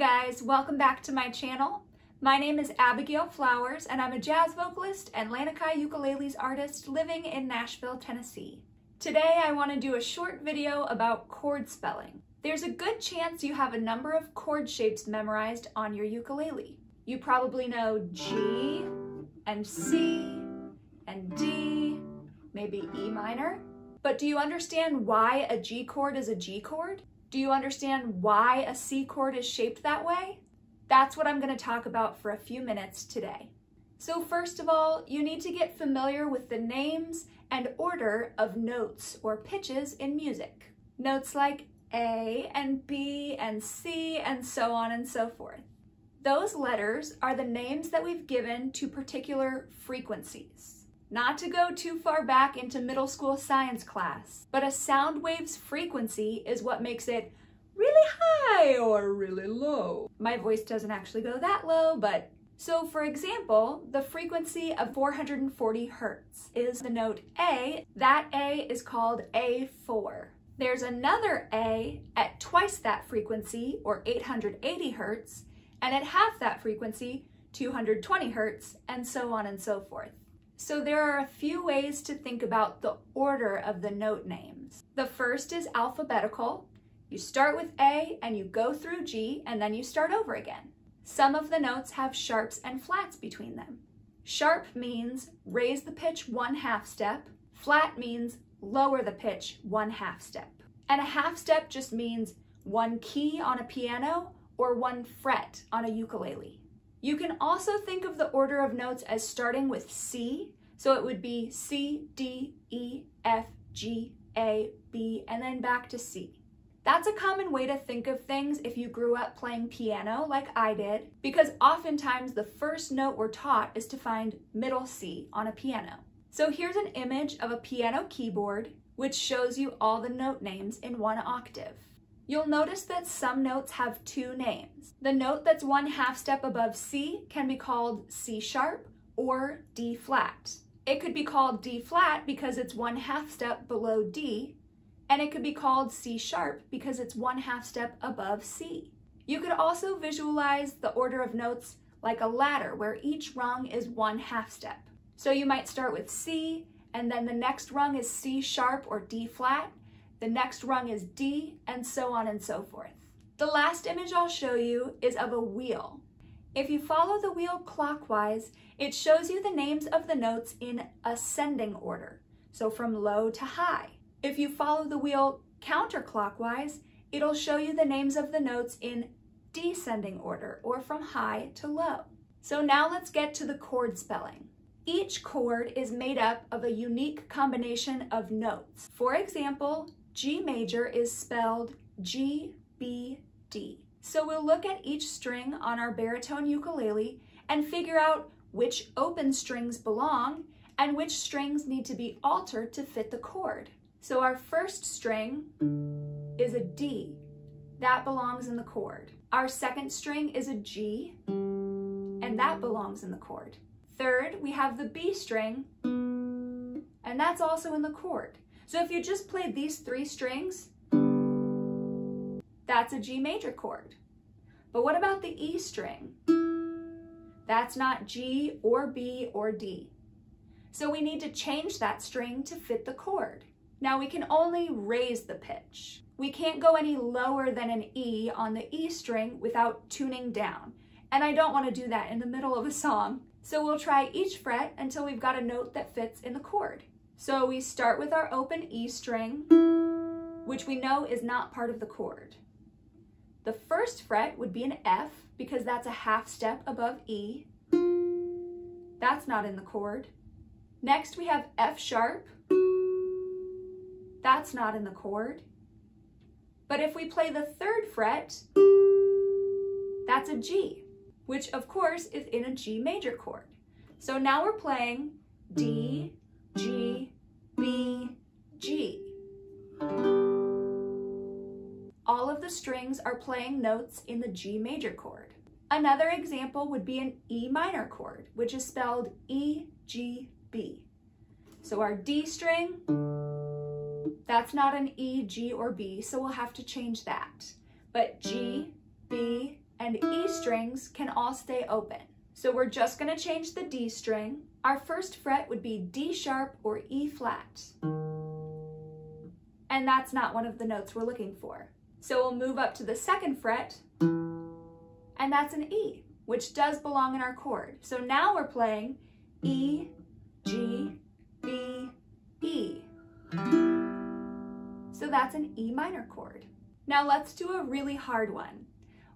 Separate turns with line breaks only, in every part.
guys, welcome back to my channel. My name is Abigail Flowers and I'm a jazz vocalist and Lanikai ukuleles artist living in Nashville, Tennessee. Today I want to do a short video about chord spelling. There's a good chance you have a number of chord shapes memorized on your ukulele. You probably know G and C and D, maybe E minor. But do you understand why a G chord is a G chord? Do you understand why a C chord is shaped that way? That's what I'm going to talk about for a few minutes today. So first of all, you need to get familiar with the names and order of notes or pitches in music. Notes like A and B and C and so on and so forth. Those letters are the names that we've given to particular frequencies. Not to go too far back into middle school science class, but a sound wave's frequency is what makes it really high or really low. My voice doesn't actually go that low, but so for example, the frequency of 440 hertz is the note A. That A is called A4. There's another A at twice that frequency, or 880 hertz, and at half that frequency, 220 hertz, and so on and so forth. So there are a few ways to think about the order of the note names. The first is alphabetical. You start with A and you go through G and then you start over again. Some of the notes have sharps and flats between them. Sharp means raise the pitch one half step. Flat means lower the pitch one half step. And a half step just means one key on a piano or one fret on a ukulele. You can also think of the order of notes as starting with C, so it would be C, D, E, F, G, A, B, and then back to C. That's a common way to think of things if you grew up playing piano like I did, because oftentimes the first note we're taught is to find middle C on a piano. So here's an image of a piano keyboard, which shows you all the note names in one octave. You'll notice that some notes have two names. The note that's one half step above C can be called C sharp or D flat. It could be called D flat because it's one half step below D, and it could be called C sharp because it's one half step above C. You could also visualize the order of notes like a ladder where each rung is one half step. So you might start with C, and then the next rung is C sharp or D flat, the next rung is D, and so on and so forth. The last image I'll show you is of a wheel. If you follow the wheel clockwise, it shows you the names of the notes in ascending order, so from low to high. If you follow the wheel counterclockwise, it'll show you the names of the notes in descending order, or from high to low. So now let's get to the chord spelling. Each chord is made up of a unique combination of notes. For example, G major is spelled G, B, D. So we'll look at each string on our baritone ukulele and figure out which open strings belong and which strings need to be altered to fit the chord. So our first string is a D. That belongs in the chord. Our second string is a G, and that belongs in the chord. Third, we have the B string, and that's also in the chord. So if you just played these three strings, that's a G major chord. But what about the E string? That's not G or B or D. So we need to change that string to fit the chord. Now we can only raise the pitch. We can't go any lower than an E on the E string without tuning down. And I don't want to do that in the middle of a song. So we'll try each fret until we've got a note that fits in the chord. So we start with our open E string, which we know is not part of the chord. The first fret would be an F because that's a half step above E. That's not in the chord. Next we have F sharp. That's not in the chord. But if we play the third fret, that's a G, which of course is in a G major chord. So now we're playing D, G, All of the strings are playing notes in the G major chord. Another example would be an E minor chord, which is spelled E, G, B. So our D string, that's not an E, G, or B, so we'll have to change that. But G, B, and E strings can all stay open. So we're just gonna change the D string. Our first fret would be D sharp or E flat. And that's not one of the notes we're looking for. So we'll move up to the second fret, and that's an E, which does belong in our chord. So now we're playing E, G, B, E. So that's an E minor chord. Now let's do a really hard one.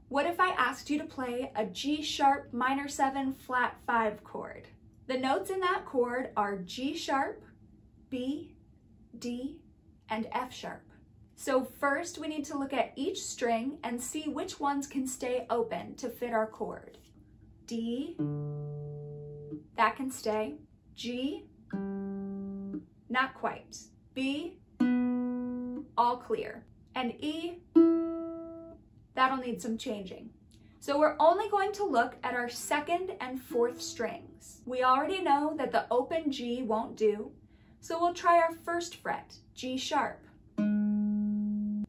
What if I asked you to play a G sharp minor 7 flat 5 chord? The notes in that chord are G sharp, B, D, and F sharp. So first we need to look at each string and see which ones can stay open to fit our chord. D, that can stay. G, not quite. B, all clear. And E, that'll need some changing. So we're only going to look at our second and fourth strings. We already know that the open G won't do, so we'll try our first fret, G sharp.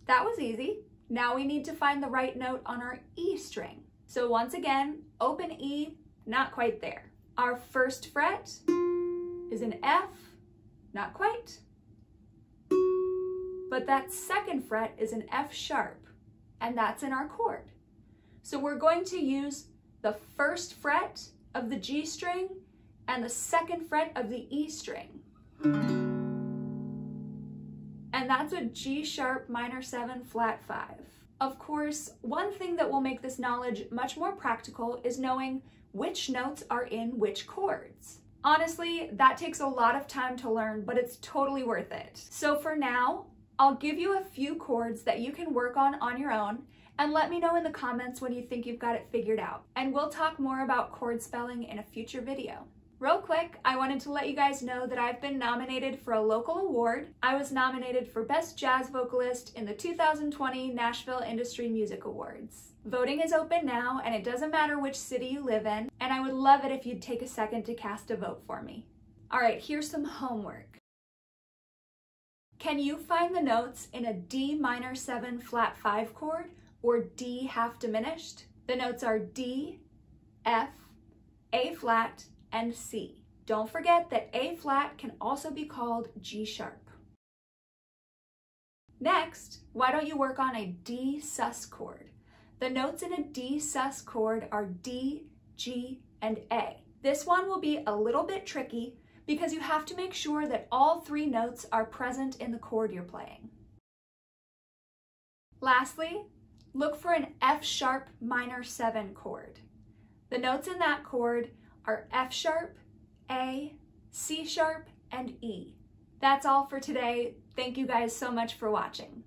That was easy. Now we need to find the right note on our E string. So once again, open E, not quite there. Our first fret is an F, not quite. But that second fret is an F sharp, and that's in our chord. So we're going to use the first fret of the G string and the second fret of the E string and that's a G sharp minor 7 flat 5. Of course, one thing that will make this knowledge much more practical is knowing which notes are in which chords. Honestly, that takes a lot of time to learn, but it's totally worth it. So for now, I'll give you a few chords that you can work on on your own and let me know in the comments when you think you've got it figured out. And we'll talk more about chord spelling in a future video. Real quick, I wanted to let you guys know that I've been nominated for a local award. I was nominated for Best Jazz Vocalist in the 2020 Nashville Industry Music Awards. Voting is open now, and it doesn't matter which city you live in, and I would love it if you'd take a second to cast a vote for me. All right, here's some homework. Can you find the notes in a D minor 7 flat 5 chord or D half diminished? The notes are D, F, A flat, and C. Don't forget that A flat can also be called G sharp. Next, why don't you work on a D sus chord? The notes in a D sus chord are D, G, and A. This one will be a little bit tricky because you have to make sure that all three notes are present in the chord you're playing. Lastly, look for an F sharp minor 7 chord. The notes in that chord are F sharp, A, C sharp, and E. That's all for today. Thank you guys so much for watching.